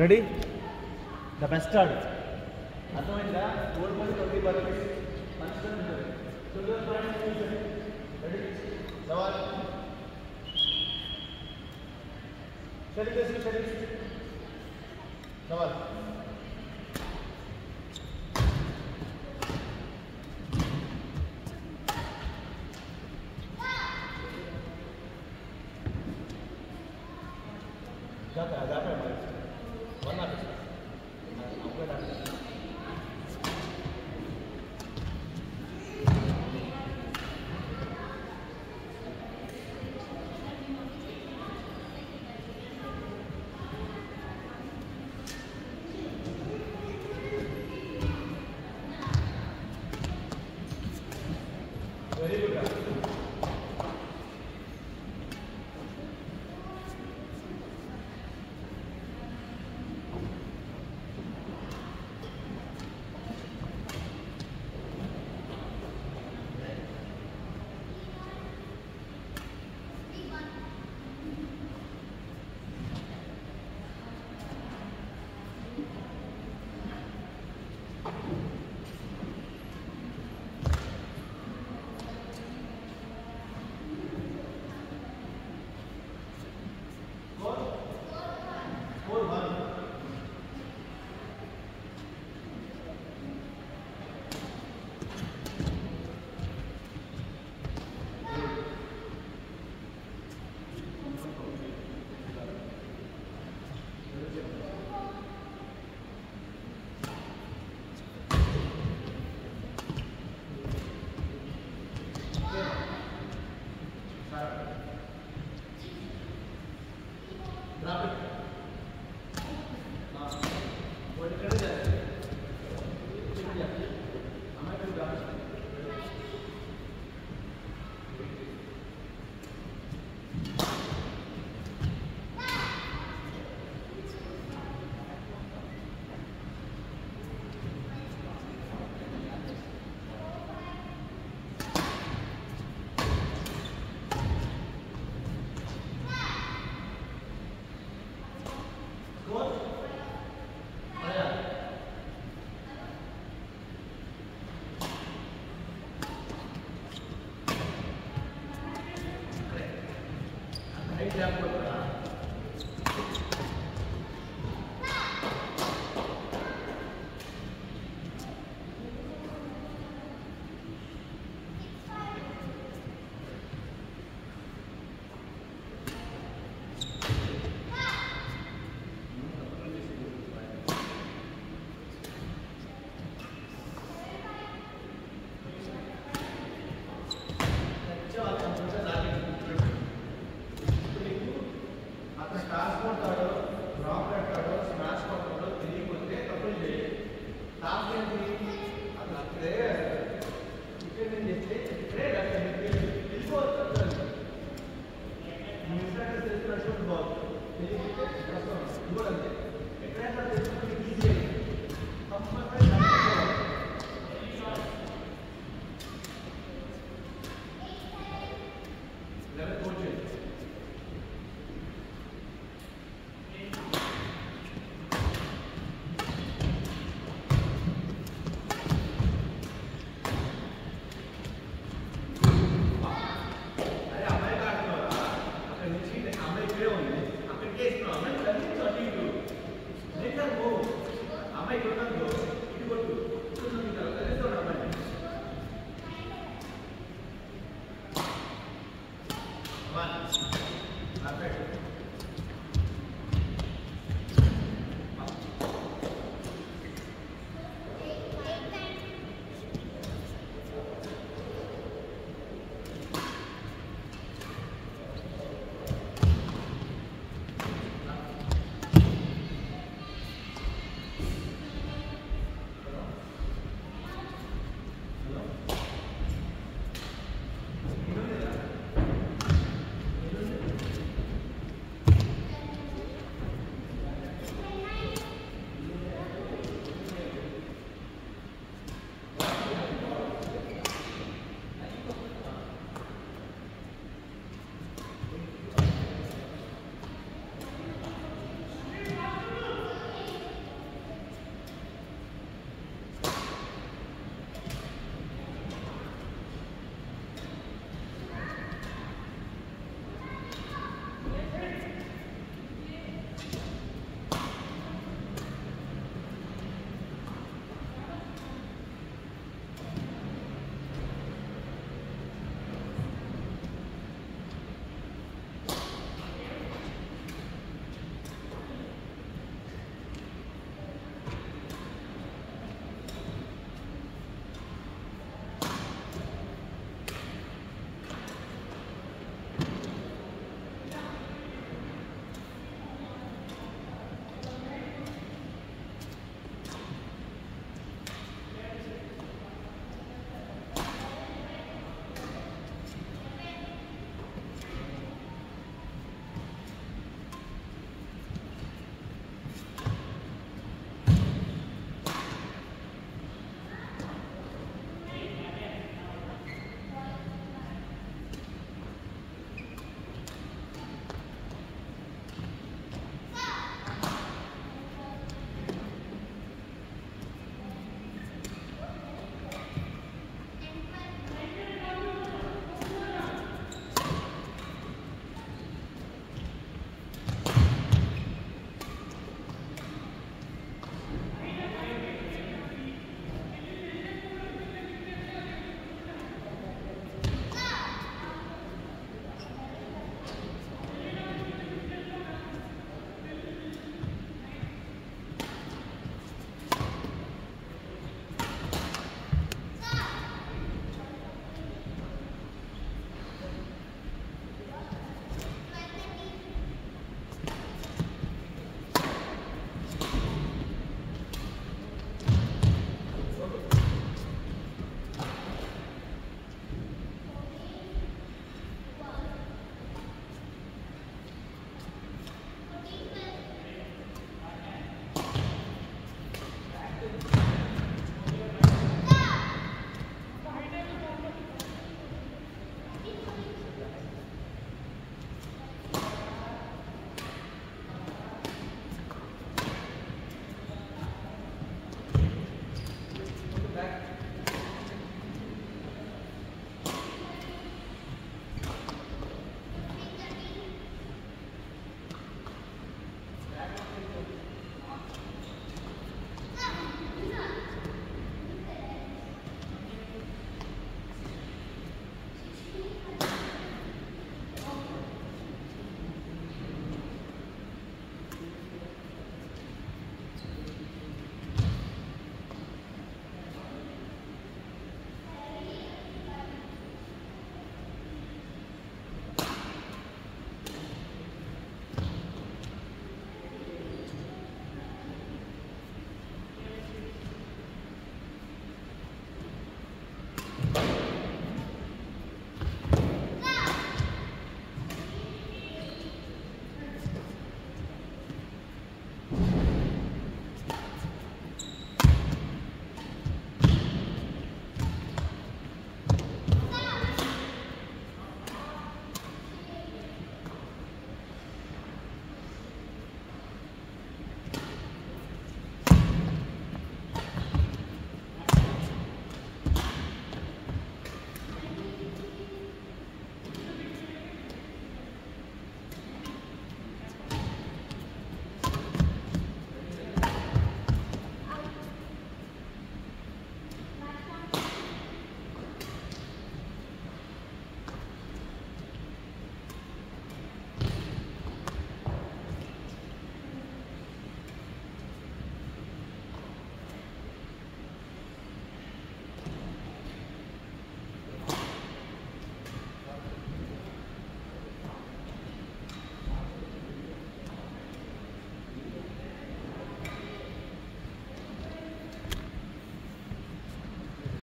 Ready? The bastard. ಅದರಿಂದ ಓಡ್ ಮಾಡಿ ತೊಂದಿ ಬರಲಿ ಮನುಷ್ಯನ ಸುಂದರ ರೆಡಿ ಸವಾಲ್ ಸರಿ ಸರಿ ಸವಾಲ್ Very good. example Aperta.